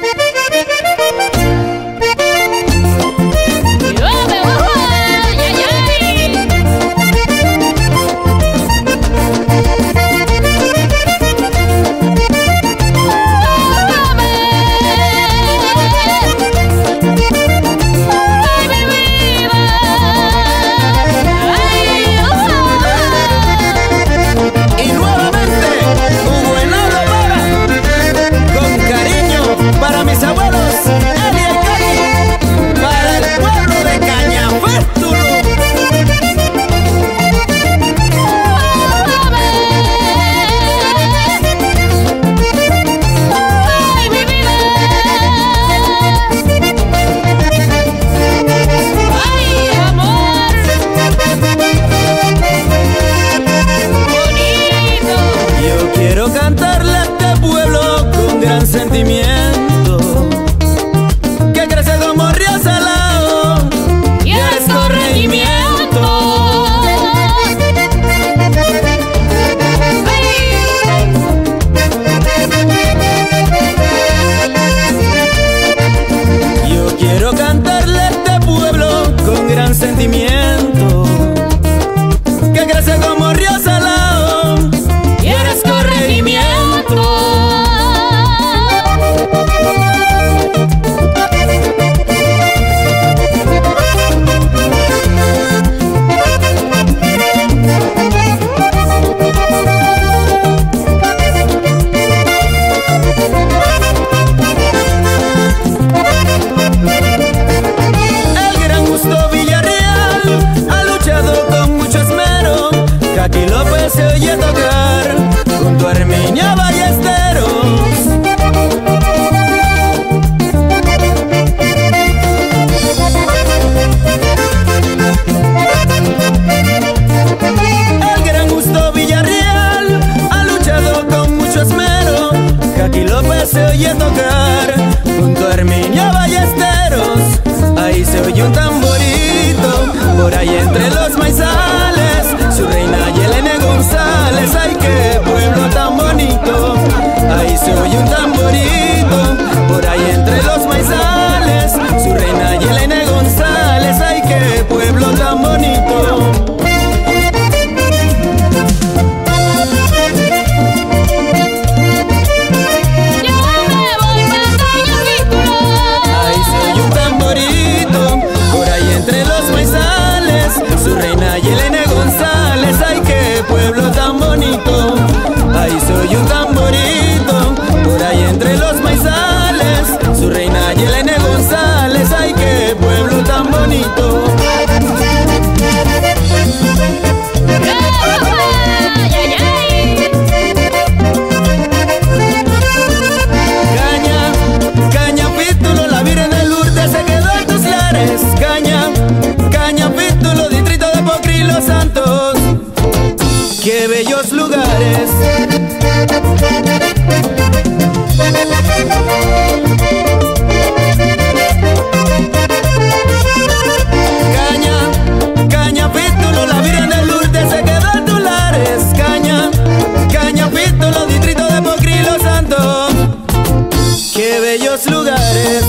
Música que crece de un morrio salado y es corregimiento. Yo quiero cantarle a este pueblo con gran sentimiento. bellos lugares.